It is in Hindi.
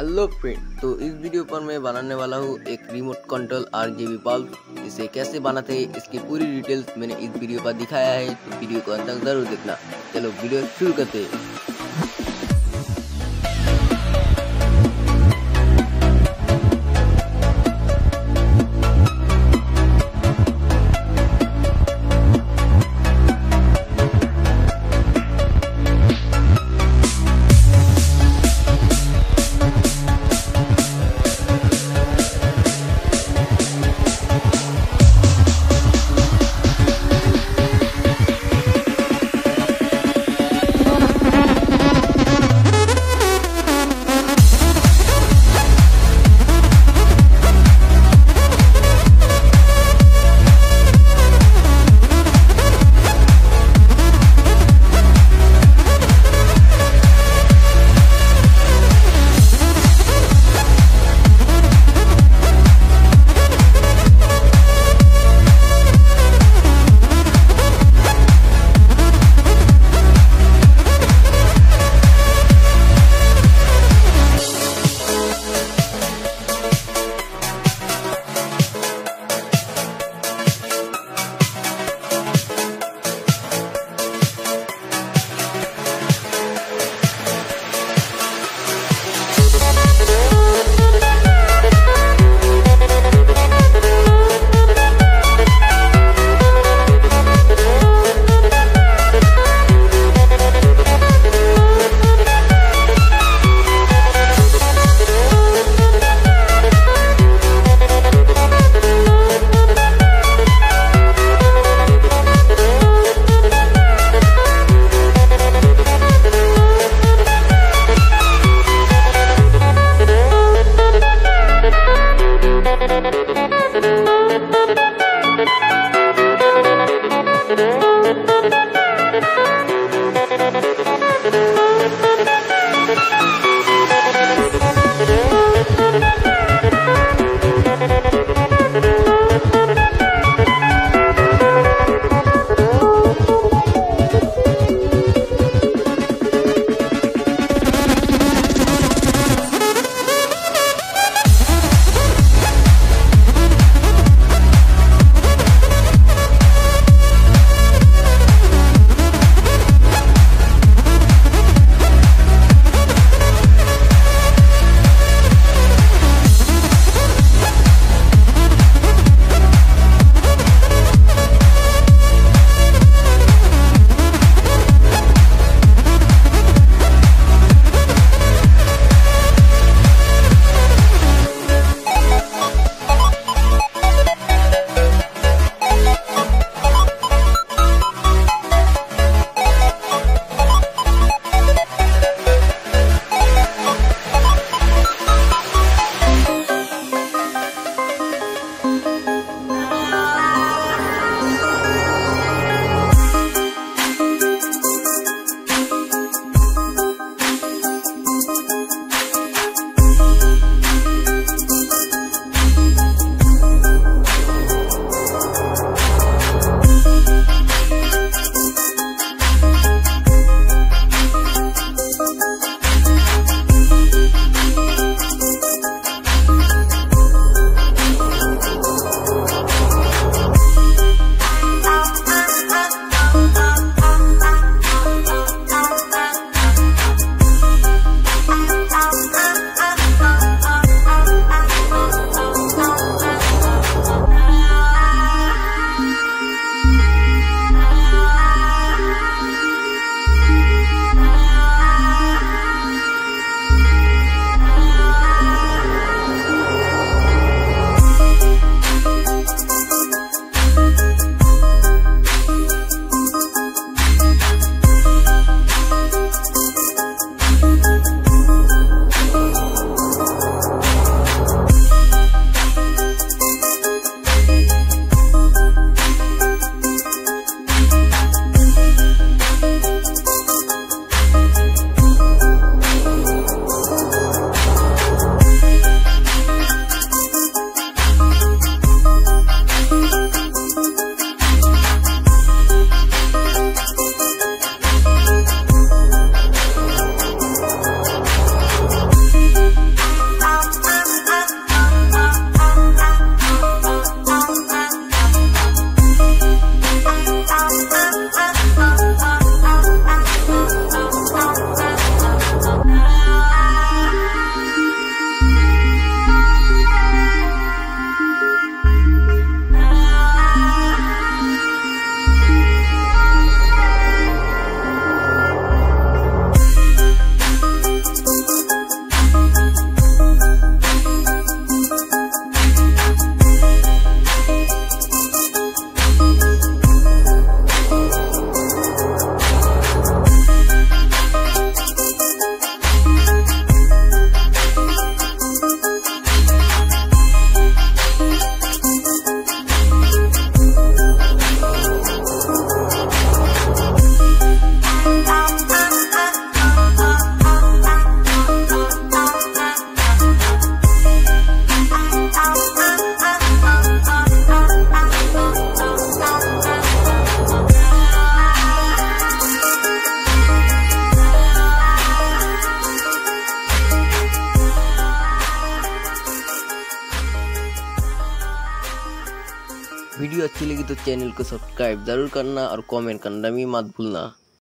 हेलो फ्रेंड तो इस वीडियो पर मैं बनाने वाला हूँ एक remote control R G bulb इसे कैसे बनाते हैं, इसकी पूरी डिटेल्स मैंने इस वीडियो पर दिखाया है तो वीडियो को अंत तक ज़रूर देखना। चलो वीडियो शुरू करते हैं। वीडियो अच्छी लगी तो चैनल को सब्सक्राइब ज़रूर करना और कमेंट करना भी मत भूलना।